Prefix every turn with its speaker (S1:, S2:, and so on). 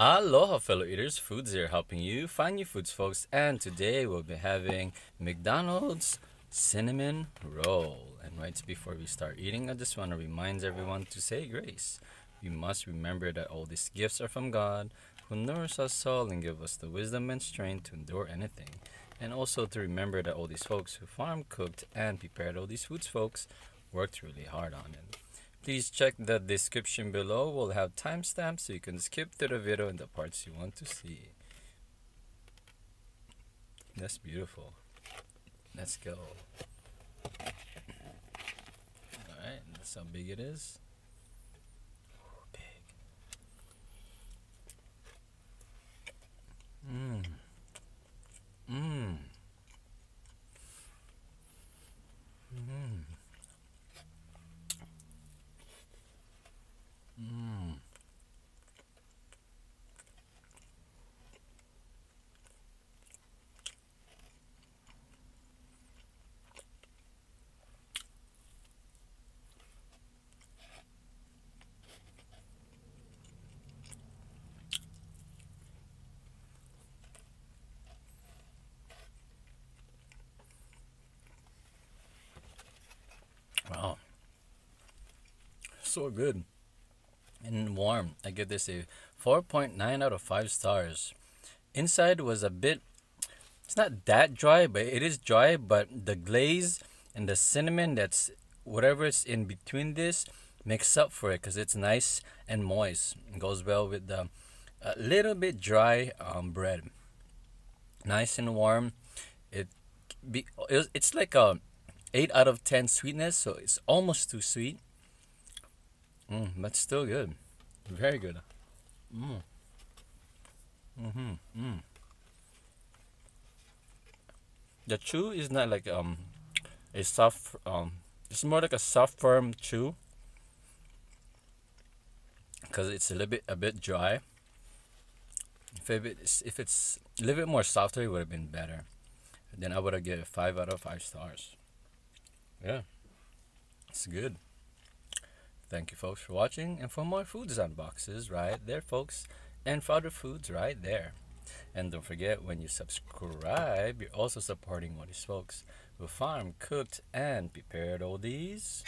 S1: Aloha, fellow eaters. Foodz here helping you find new foods, folks. And today we'll be having McDonald's cinnamon roll. And right before we start eating, I just want to remind everyone to say grace. We must remember that all these gifts are from God, who nourishes us all and give us the wisdom and strength to endure anything. And also to remember that all these folks who farm, cooked, and prepared all these foods, folks, worked really hard on it. Please check the description below. We'll have timestamps so you can skip to the video and the parts you want to see. That's beautiful. Let's go. Alright, that's how big it is. big. Mmm. Mmm. Mmm. Wow. So good and warm. I give this a 4.9 out of 5 stars. Inside was a bit, it's not that dry, but it is dry, but the glaze and the cinnamon that's whatever is in between this makes up for it because it's nice and moist. It goes well with the a little bit dry um, bread. Nice and warm. It be it's like a 8 out of 10 sweetness, so it's almost too sweet Mm, still good. Very good. Mm. Mm-hmm. Mm. The chew is not like um a soft um it's more like a soft firm chew because it's a little bit a bit dry. If it's if it's a little bit more softer, it would have been better. Then I would have given five out of five stars. Yeah, it's good. Thank you folks for watching and for more Foodz Unboxes right there folks and for other foods right there. And don't forget when you subscribe you're also supporting all these folks who farm, cooked and prepared all these